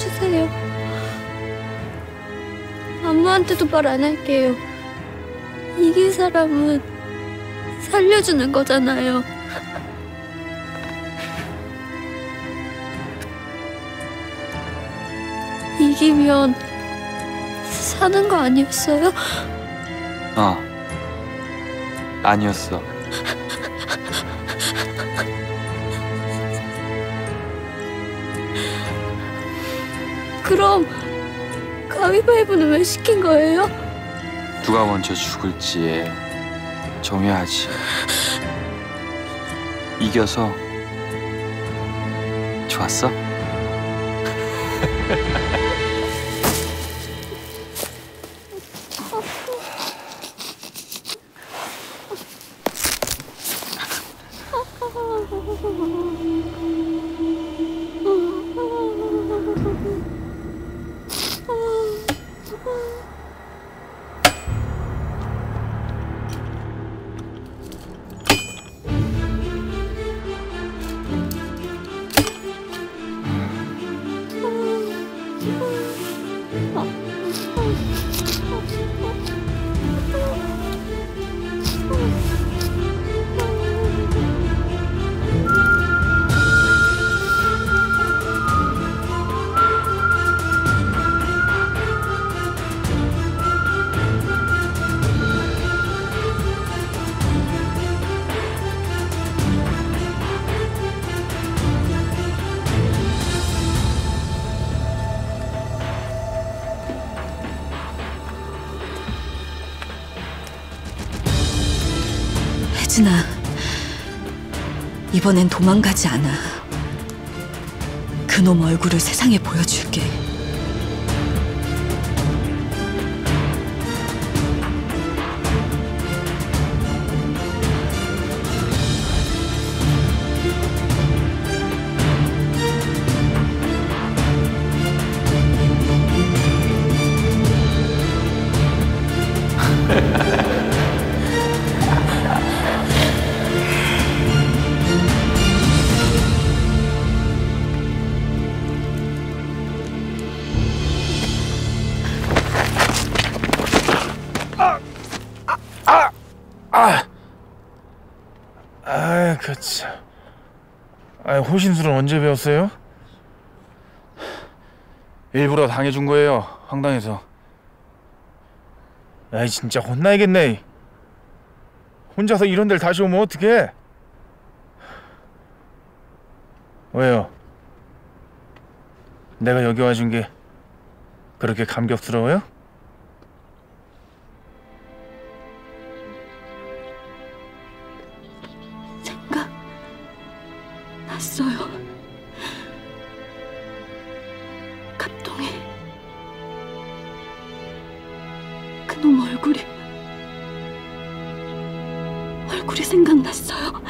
해주세요. 아무한테도 말 안 할게요. 이긴 사람은 살려주는 거잖아요. 이기면 사는 거 아니었어요? 어. 아니었어. 그럼 가위바위보는 왜 시킨 거예요? 누가 먼저 죽을지 정해야지. 이겨서 좋았어? 小鸟小鸟飞 혜진아, 이번엔 도망가지 않아. 그놈 얼굴을 세상에 보여줄게. 아, 그 참. 아, 호신술은 언제 배웠어요? 일부러 당해준 거예요. 황당해서. 아이 진짜 혼나야겠네. 혼자서 이런 데를 다시 오면 어떡해? 왜요? 내가 여기 와준 게 그렇게 감격스러워요? 났어요. 갑동이 그놈 얼굴이 얼굴이 생각났어요.